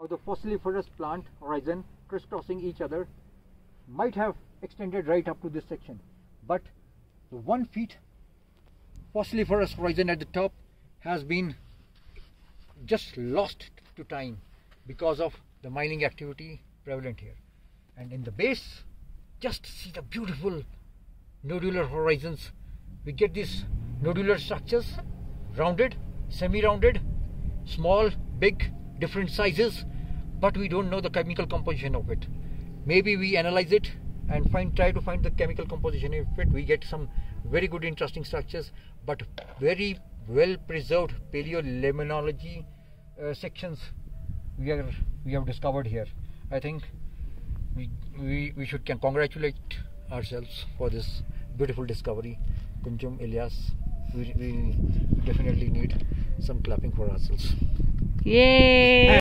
of the fossiliferous plant horizon crisscrossing each other might have extended right up to this section. But the one feet fossiliferous horizon at the top has been just lost to time because of the mining activity prevalent here. And in the base just see the beautiful nodular horizons. We get these nodular structures rounded semi-rounded small big different sizes but we don't know the chemical composition of it. Maybe we analyze it and find try to find the chemical composition of it. We get some very good interesting structures but very well preserved paleolimnology uh, sections we are we have discovered here. I think we we, we should congratulate ourselves for this beautiful discovery. Kunjum ilyas we, we definitely need some clapping for ourselves Yay!